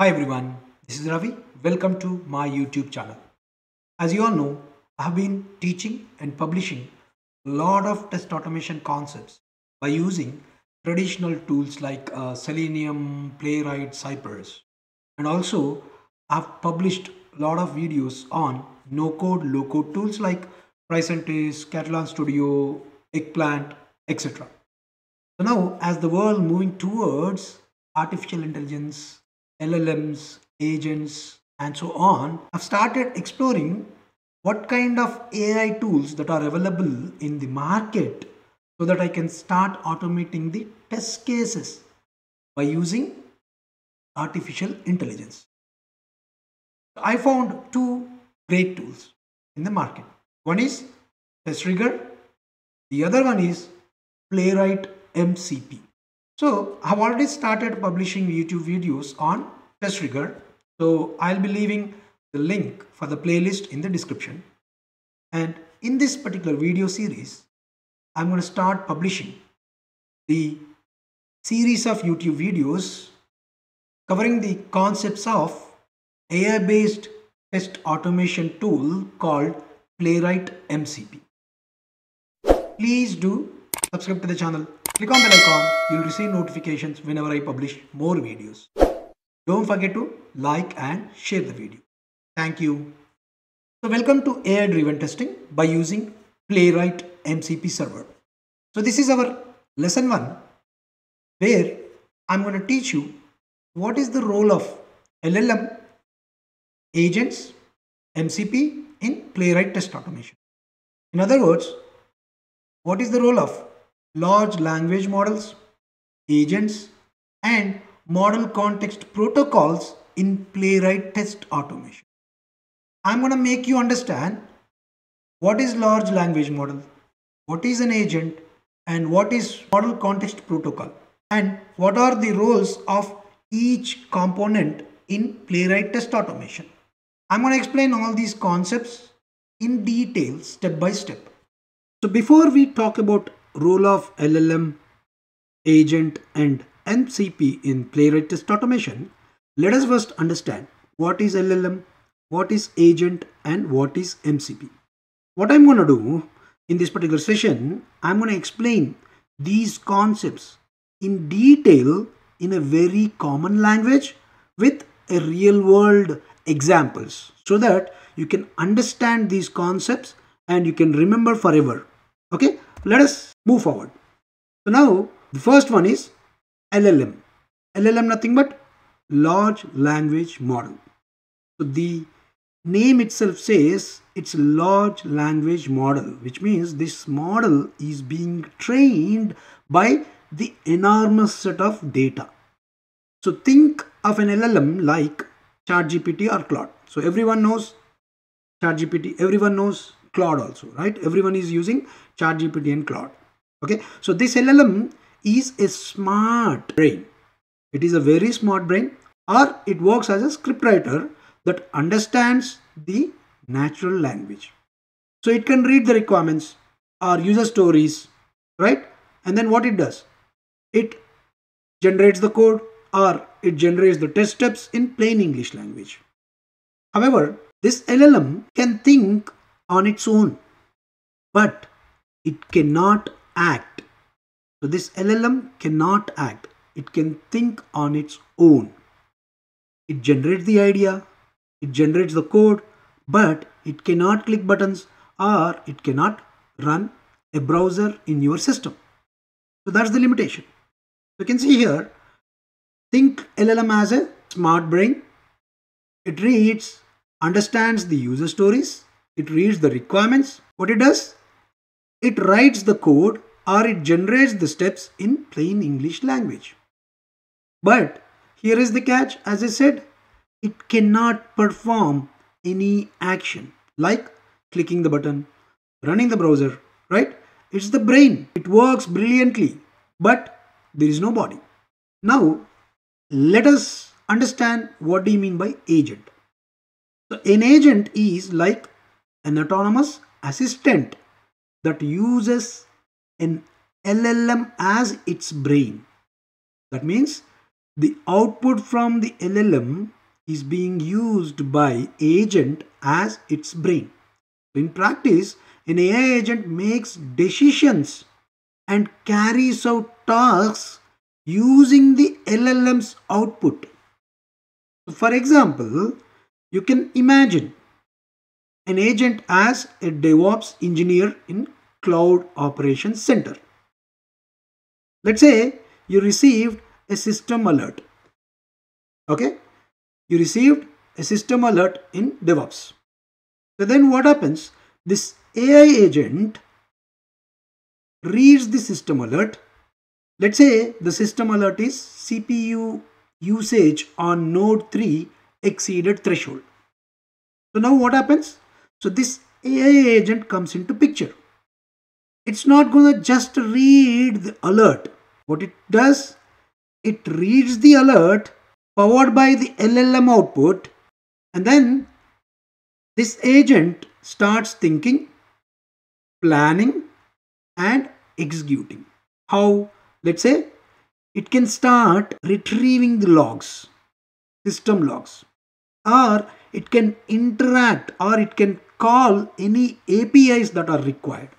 Hi everyone, this is Ravi. Welcome to my YouTube channel. As you all know, I have been teaching and publishing a lot of test automation concepts by using traditional tools like uh, Selenium, Playwright, Cypress. And also, I've published a lot of videos on no-code, low-code tools like Tricentis, Katalon Studio, Eggplant, etc. So now, as the world moving towards artificial intelligence, LLMs, agents, and so on, I've started exploring what kind of AI tools that are available in the market so that I can start automating the test cases by using artificial intelligence. I found two great tools in the market. One is testRigor, the other one is Playwright MCP. So I've already started publishing YouTube videos on testRigor. So I'll be leaving the link for the playlist in the description. And in this particular video series, I'm going to start publishing the series of YouTube videos covering the concepts of AI based test automation tool called Playwright MCP. Please do subscribe to the channel, click on the icon, you'll receive notifications whenever I publish more videos. Don't forget to like and share the video. Thank you. So welcome to AI driven testing by using Playwright MCP server. So this is our lesson 1 where I'm going to teach you what is the role of LLM agents MCP in Playwright test automation. In other words, what is the role of large language models, agents, and model context protocols in Playwright test automation? I'm going to make you understand what is large language model, what is an agent, and what is model context protocol, and what are the roles of each component in Playwright test automation. I'm going to explain all these concepts in detail step by step. So before we talk about role of LLM, agent and MCP in Playwright test automation, let us first understand what is LLM, what is agent and what is MCP. What I'm going to do in this particular session, I'm going to explain these concepts in detail in a very common language with a real world examples so that you can understand these concepts and you can remember forever. Okay, let us move forward. So now the first one is LLM. LLM nothing but large language model. So the name itself says it's a large language model which means this model is being trained by the enormous set of data. So think of an LLM like ChatGPT or Claude. So everyone knows ChatGPT, everyone knows Claude also, right? Everyone is using ChatGPT and Claude. Okay, so this LLM is a smart brain. It is a very smart brain or it works as a scriptwriter that understands the natural language. So it can read the requirements or user stories, right? And then what it does? It generates the code or it generates the test steps in plain English language. However, this LLM can think on its own, but it cannot act. So this LLM cannot act. It can think on its own. It generates the idea, it generates the code, but it cannot click buttons or it cannot run a browser in your system. So that's the limitation. You can see here, think LLM as a smart brain. It reads, understands the user stories. It reads the requirements. What it does? It writes the code or it generates the steps in plain English language. But here is the catch, as I said, it cannot perform any action like clicking the button, running the browser, right? It's the brain. It works brilliantly, but there is no body. Now, let us understand what do you mean by agent. So, an agent is like an autonomous assistant that uses an LLM as its brain. That means the output from the LLM is being used by agent as its brain. In practice, an AI agent makes decisions and carries out tasks using the LLM's output. For example, you can imagine an agent as a DevOps engineer in Cloud Operations Center. Let's say you received a system alert. Okay, you received a system alert in DevOps. So then what happens? This AI agent reads the system alert. Let's say the system alert is CPU usage on node 3 exceeded threshold. So now what happens? So this AI agent comes into picture. It's not going to just read the alert. What it does, it reads the alert powered by the LLM output and then this agent starts thinking, planning and executing. How? Let's say it can start retrieving the logs, system logs, or it can interact or it can call any APIs that are required,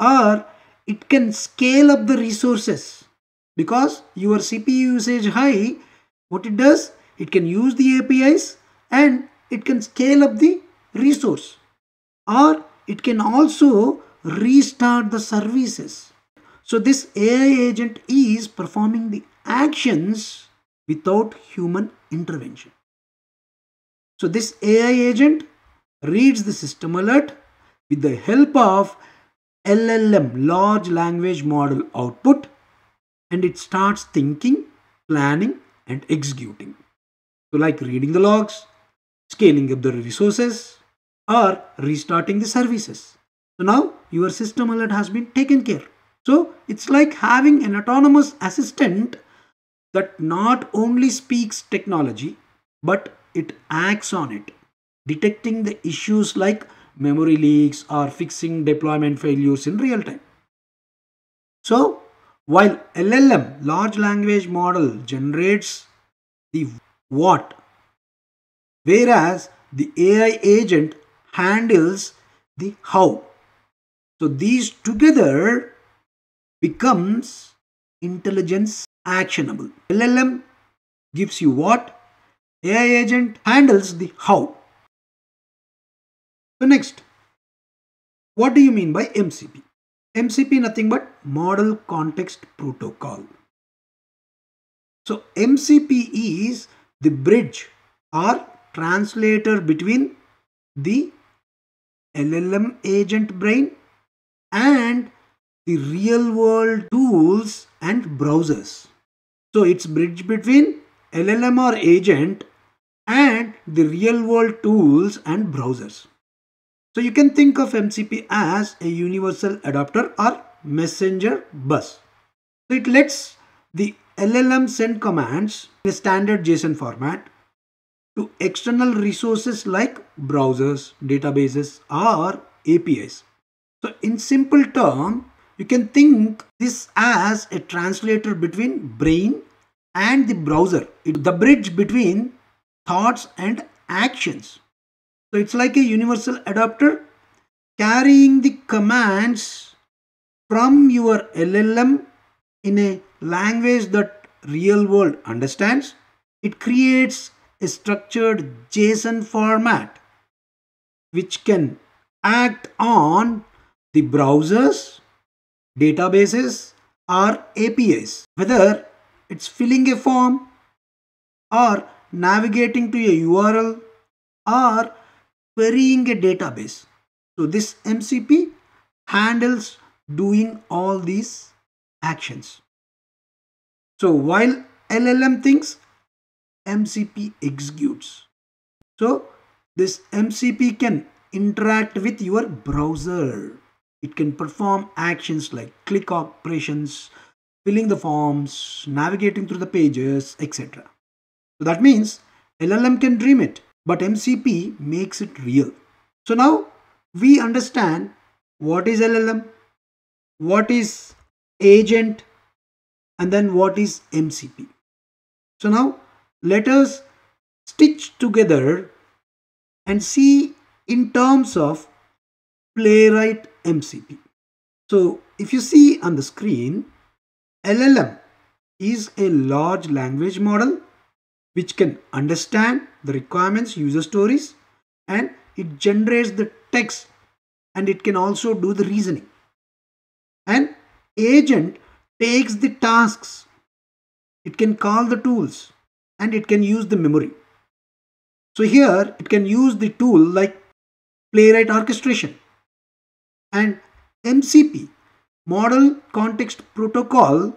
or it can scale up the resources because your CPU usage high. What it does, it can use the APIs and it can scale up the resource, or it can also restart the services so this AI agent is performing the actions without human intervention. So this AI agent reads the system alert with the help of LLM large language model output and it starts thinking, planning and executing. So like reading the logs, scaling up the resources or restarting the services. So now your system alert has been taken care. So it's like having an autonomous assistant that not only speaks technology, but it acts on it, detecting the issues like memory leaks or fixing deployment failures in real time. So while LLM, large language model, generates the what, whereas the AI agent handles the how. So these together becomes intelligence actionable. LLM gives you what, AI agent handles the how. So next, what do you mean by MCP? MCP nothing but Model Context Protocol. So MCP is the bridge or translator between the LLM agent brain and the real world tools and browsers. So it's bridge between LLM or agent and the real world tools and browsers. So you can think of MCP as a universal adapter or messenger bus. So it lets the LLM send commands in a standard JSON format to external resources like browsers, databases or APIs. So in simple term, you can think this as a translator between brain and the browser. It's the bridge between thoughts and actions. So it's like a universal adapter carrying the commands from your LLM in a language that real world understands. It creates a structured JSON format which can act on the browsers databases or APIs, whether it's filling a form or navigating to a URL or querying a database. So this MCP handles doing all these actions. So while LLM thinks, MCP executes. So this MCP can interact with your browser. It can perform actions like click operations, filling the forms, navigating through the pages, etc. So that means LLM can dream it, but MCP makes it real. So now we understand what is LLM, what is agent, and then what is MCP. So now let us stitch together and see in terms of Playwright MCP. So if you see on the screen, LLM is a large language model which can understand the requirements user stories and it generates the text and it can also do the reasoning. And agent takes the tasks, it can call the tools and it can use the memory. So here it can use the tool like playwright orchestration and MCP model context protocol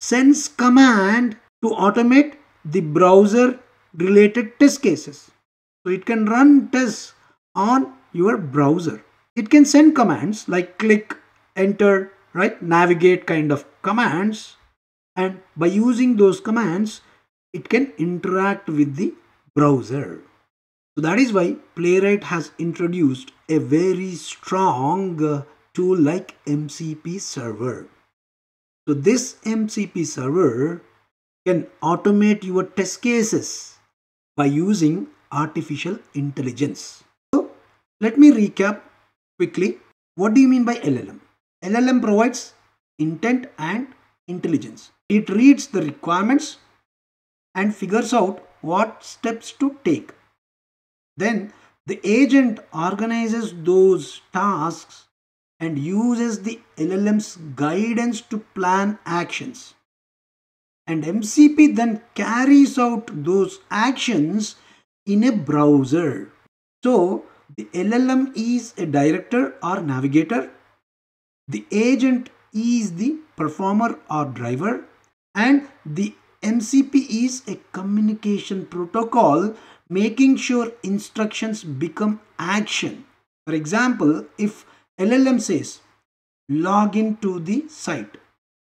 sends command to automate the browser related test cases. So it can run tests on your browser. It can send commands like click, enter, right, navigate kind of commands. And by using those commands, it can interact with the browser. So that is why Playwright has introduced a very strong uh, tool like MCP server. So this MCP server can automate your test cases by using artificial intelligence. So let me recap quickly. What do you mean by LLM? LLM provides intent and intelligence. It reads the requirements and figures out what steps to take then the agent organizes those tasks and uses the LLM's guidance to plan actions. And MCP then carries out those actions in a browser. So the LLM is a director or navigator. The agent is the performer or driver. And the MCP is a communication protocol making sure instructions become action. For example, if LLM says log in to the site,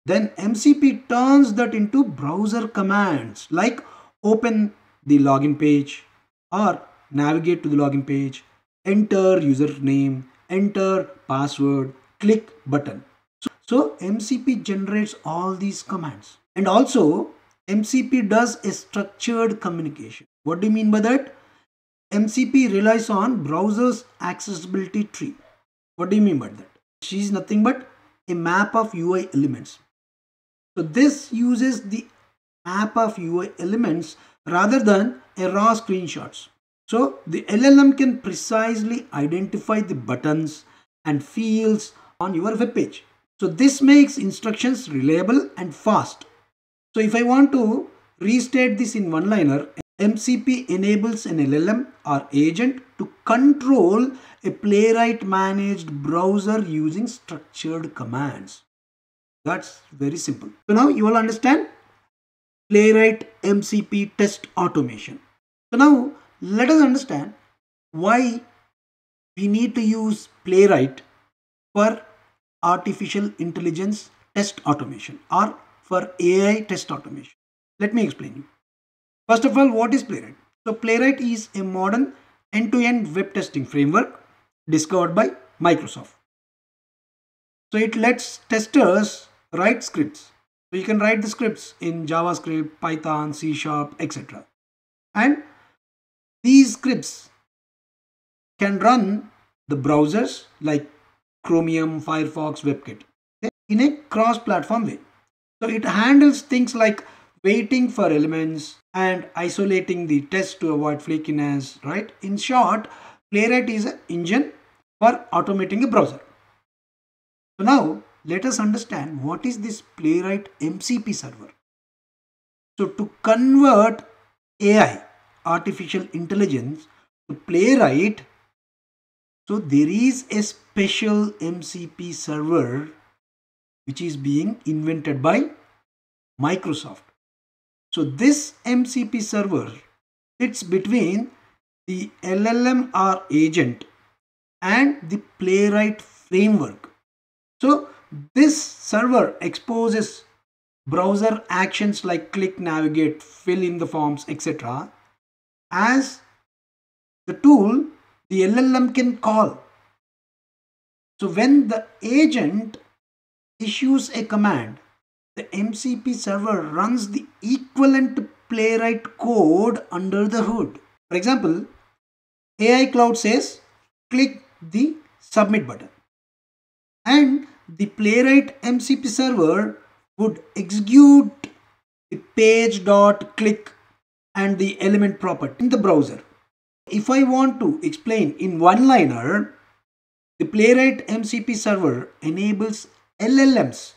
then MCP turns that into browser commands like open the login page or navigate to the login page, enter username, enter password, click button. So, so MCP generates all these commands and also MCP does a structured communication. What do you mean by that? MCP relies on browser's accessibility tree. What do you mean by that? She is nothing but a map of UI elements. So this uses the map of UI elements rather than a raw screenshots. So the LLM can precisely identify the buttons and fields on your web page. So this makes instructions reliable and fast. So if I want to restate this in one liner, MCP enables an LLM or agent to control a playwright managed browser using structured commands. That's very simple. So now you will understand playwright MCP test automation. So now let us understand why we need to use playwright for artificial intelligence test automation or for AI test automation. Let me explain you. First of all, what is Playwright? So Playwright is a modern end-to-end -end web testing framework discovered by Microsoft. So it lets testers write scripts. So you can write the scripts in JavaScript, Python, C Sharp, etc. And these scripts can run the browsers like Chromium, Firefox, WebKit in a cross-platform way. So it handles things like waiting for elements and isolating the test to avoid flakiness, right? In short, Playwright is an engine for automating a browser. So now let us understand what is this Playwright MCP server. So to convert AI, artificial intelligence, to Playwright, so there is a special MCP server which is being invented by Microsoft. So this MCP server sits between the LLMR agent and the playwright framework. So this server exposes browser actions like click, navigate, fill in the forms, etc. as the tool the LLM can call. So when the agent issues a command, the MCP server runs the equivalent Playwright code under the hood. For example, AI Claude says click the submit button and the Playwright MCP server would execute the page dot click and the element property in the browser. If I want to explain in one liner, the Playwright MCP server enables LLMs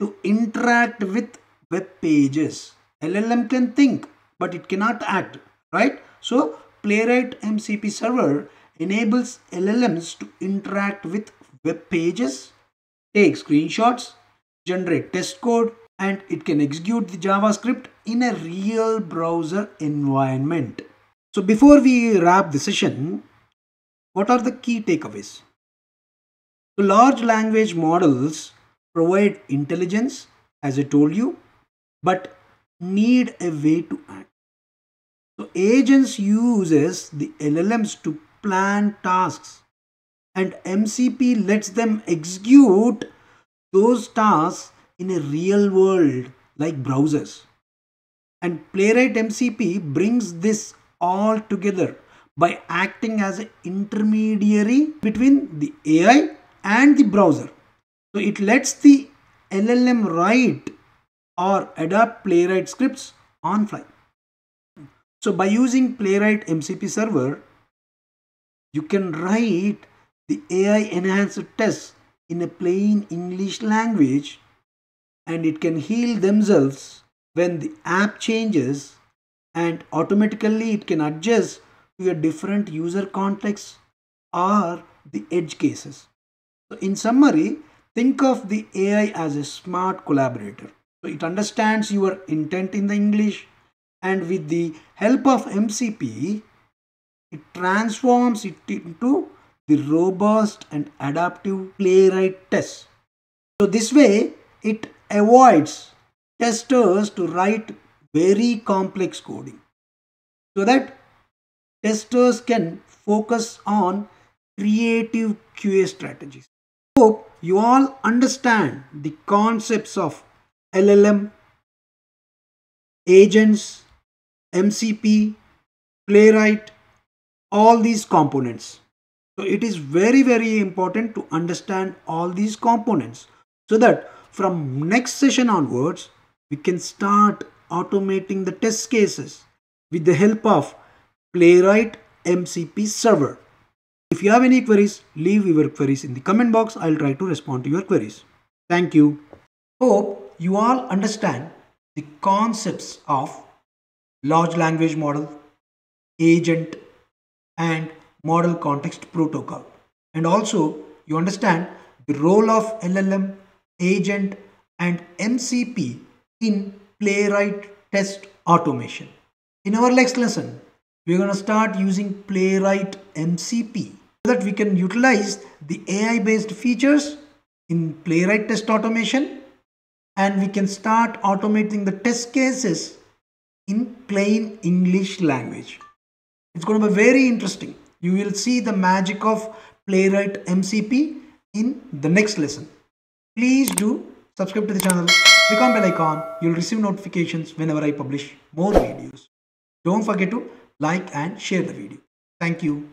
to interact with web pages. LLM can think, but it cannot act, right? So Playwright MCP server enables LLMs to interact with web pages, take screenshots, generate test code, and it can execute the JavaScript in a real browser environment. So before we wrap the session, what are the key takeaways? So large language models provide intelligence, as I told you, but need a way to act. So agents uses the LLMs to plan tasks and MCP lets them execute those tasks in a real world like browsers. And Playwright MCP brings this all together by acting as an intermediary between the AI and the browser. So it lets the LLM write or adapt Playwright scripts on fly. So by using Playwright MCP server, you can write the AI enhanced tests in a plain English language and it can heal themselves when the app changes and automatically it can adjust to a different user context or the edge cases. So in summary, think of the AI as a smart collaborator. So it understands your intent in the English and with the help of MCP, it transforms it into the robust and adaptive playwright test. So this way it avoids testers to write very complex coding so that testers can focus on creative QA strategies. Hope you all understand the concepts of LLM, agents, MCP, playwright, all these components. So it is very very important to understand all these components so that from next session onwards we can start automating the test cases with the help of Playwright MCP server. If you have any queries, leave your queries in the comment box. I'll try to respond to your queries. Thank you. Hope you all understand the concepts of large language model, agent and model context protocol. And also you understand the role of LLM, agent and MCP in playwright test automation. In our next lesson, we're going to start using playwright MCP so that we can utilize the AI based features in playwright test automation and we can start automating the test cases in plain English language. It's going to be very interesting. You will see the magic of Playwright MCP in the next lesson. Please do subscribe to the channel, click on bell icon. You'll receive notifications whenever I publish more videos. Don't forget to like and share the video. Thank you.